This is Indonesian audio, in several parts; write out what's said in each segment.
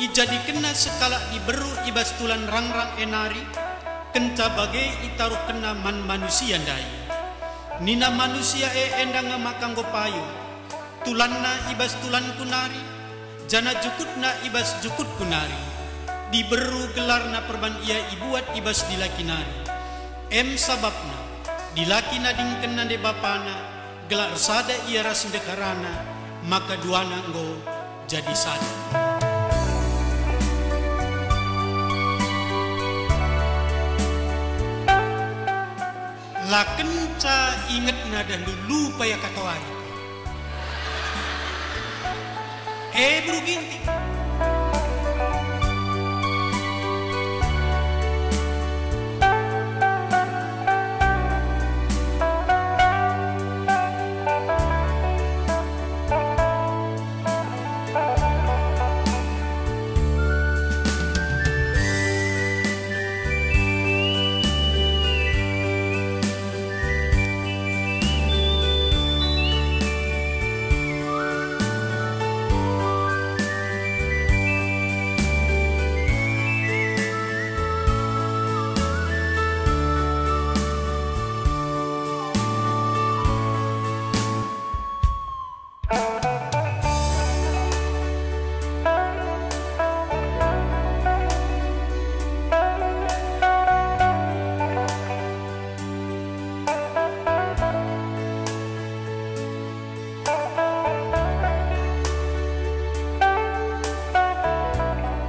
ijadi kena sekala diberu ibas tulan rangrang enari. Kenca bagai itaruh kena man manusia dai nina manusia e endang makanggo payu. Tulanna ibas tulan kunari. Jana jukutna ibas jukut kunari. Diberu gelarna perban ia ibuat ibas dilakinari. Em sababna dilakina ding kena de bapana gelar sada ia rasindekarana maka duana nggo jadi sada La kenca inget nada dulu paya katawari. Eh bro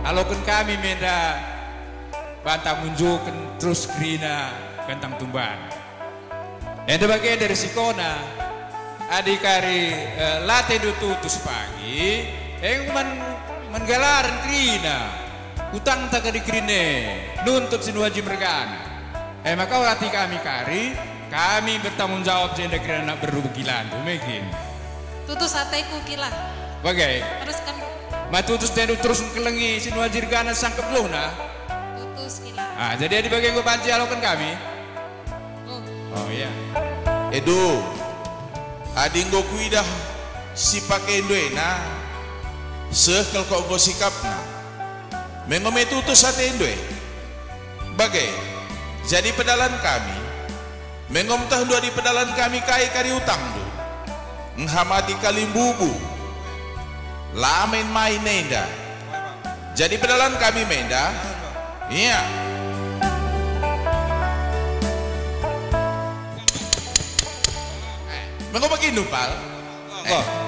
Alokan kami menda bantang munjukan terus krina gantang tumban. Dan bagian dari sikona adikari eh, late dututus pagi yang man menggalaran krina utang tak di krine nuntut wajib mergana. Eh maka lati kami kari kami bertanggung jawab jenda krina nak berugilan tuh mungkin. Tutus ateku kila. Bagai Teruskan dan terus kelengi sinu wajib gana sangkep loh nah. tutus kila. Ah, jadi di bagian gue panci alokan kami. Oh, Oh iya. Edo, adinggo kuidah si pakai na sekel kau go sikap na. Mengome tutus sate indoe. Bagai, jadi pedalan kami. Mengom tah dua di pedalan kami kai kari utang du. Menghamati kalimbubu. Lamen main nenda. Jadi pedalan kami menda. Iya. Mengom begini pal. Eh,